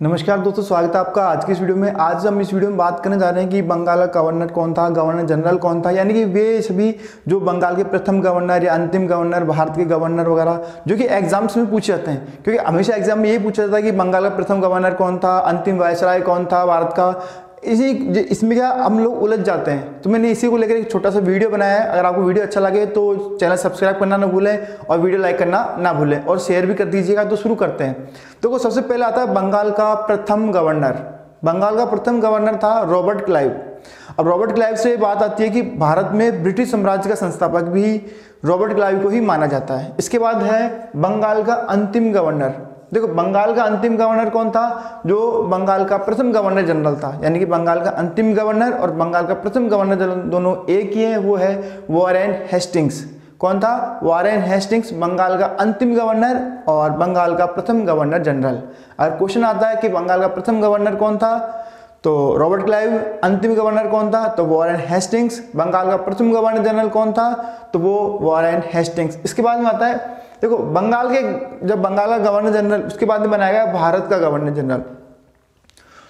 नमस्कार दोस्तों, स्वागत है आपका आज के इस वीडियो में। आज हम इस वीडियो में बात करने जा रहे हैं कि बंगाल का गवर्नर कौन था गवर्नर जनरल कौन था, यानी कि वे सभी जो बंगाल के प्रथम गवर्नर या अंतिम गवर्नर भारत के गवर्नर वगैरह, जो कि एग्ज़ाम्स में पूछे जाते हैं। क्योंकि हमेशा एग्ज़ाम में यही पूछा जाता है कि बंगाल का प्रथम गवर्नर कौन था, अंतिम वायसराय कौन था, भारत का इसी इसमें क्या हम लोग उलझ जाते हैं। तो मैंने इसी को लेकर एक छोटा सा वीडियो बनाया है। अगर आपको वीडियो अच्छा लगे तो चैनल सब्सक्राइब करना ना भूलें और वीडियो लाइक करना ना भूलें और शेयर भी कर दीजिएगा तो शुरू करते हैं। तो सबसे पहले आता है बंगाल का प्रथम गवर्नर। बंगाल का प्रथम गवर्नर था रॉबर्ट क्लाइव। अब रॉबर्ट क्लाइव से बात आती है कि भारत में ब्रिटिश साम्राज्य का संस्थापक भी रॉबर्ट क्लाइव को ही माना जाता है। इसके बाद है बंगाल का अंतिम गवर्नर। देखो, बंगाल का अंतिम गवर्नर कौन था? जो बंगाल का प्रथम गवर्नर जनरल था। यानी कि बंगाल का अंतिम गवर्नर और बंगाल का प्रथम गवर्नर जनरल दोनों एक ही है, वो है वॉरेन हेस्टिंग्स कौन था? वॉरेन हेस्टिंग्स बंगाल का अंतिम गवर्नर और बंगाल का प्रथम गवर्नर जनरल अगर क्वेश्चन आता है कि बंगाल का प्रथम गवर्नर कौन था? तो रॉबर्ट क्लाइव अंतिम गवर्नर कौन था? तो वॉरेन हेस्टिंग्स, बंगाल का प्रथम गवर्नर जनरल कौन था? तो वो वॉरेन हेस्टिंग्स। इसके बाद में आता है, देखो, बंगाल के, जब बंगाल का गवर्नर जनरल, उसके बाद में बनाया गया भारत का गवर्नर जनरल।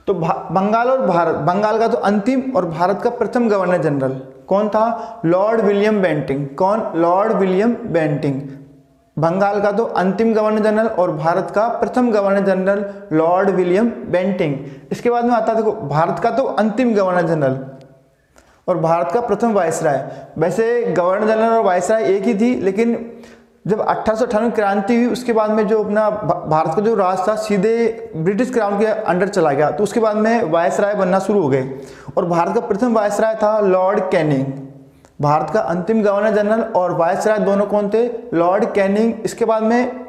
तो बंगाल और भारत, बंगाल का तो अंतिम और भारत का प्रथम गवर्नर जनरल कौन था? Lord William Bentinck. कौन? Lord William Bentinck. बंगाल का तो अंतिम गवर्नर जनरल और भारत का प्रथम governor general Lord William Bentinck. इसके बाद में आता देखो, भारत का तो अंतिम गवर्नर जनरल और भारत का प्रथम वायसराय। वैसे गवर्नर जनरल और वायसराय एक ही थी, लेकिन जब अठारह क्रांति हुई, उसके बाद में जो अपना भारत का जो राज था, सीधे ब्रिटिश क्राउन के अंडर चला गया। तो उसके बाद में वायसराय बनना शुरू हो गए और भारत का प्रथम वायसराय था लॉर्ड कैनिंग। भारत का अंतिम गवर्नर जनरल और वायसराय दोनों कौन थे? Lord Canning. इसके बाद में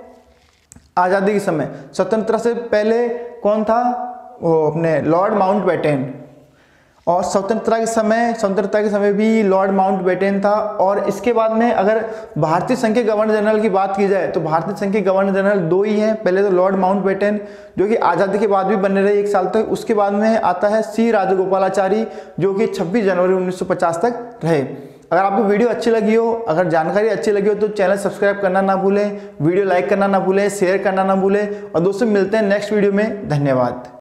आज़ादी के समय। स्वतंत्रता से पहले कौन था? वो अपने लॉर्ड माउंट बैटेन और स्वतंत्रता के समय, स्वतंत्रता के समय भी लॉर्ड माउंट बेटेन था। और इसके बाद में अगर भारतीय संघ के गवर्नर जनरल की बात की जाए तो भारतीय संघ के गवर्नर जनरल दो ही हैं। पहले तो लॉर्ड माउंट बेटेन जो कि आज़ादी के बाद भी बने रहे एक साल तक। उसके बाद में आता है सी राजगोपालाचारी, जो कि छब्बीस जनवरी उन्नीस सौ पचास तक रहे। अगर आपको वीडियो अच्छी लगी हो, अगर जानकारी अच्छी लगी हो तो चैनल सब्सक्राइब करना ना भूलें, वीडियो लाइक करना ना भूलें, शेयर करना ना भूलें, और दोस्तों, मिलते हैं नेक्स्ट वीडियो में। धन्यवाद।